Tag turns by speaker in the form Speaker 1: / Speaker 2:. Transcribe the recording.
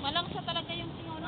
Speaker 1: Malangsa talaga yung singaw.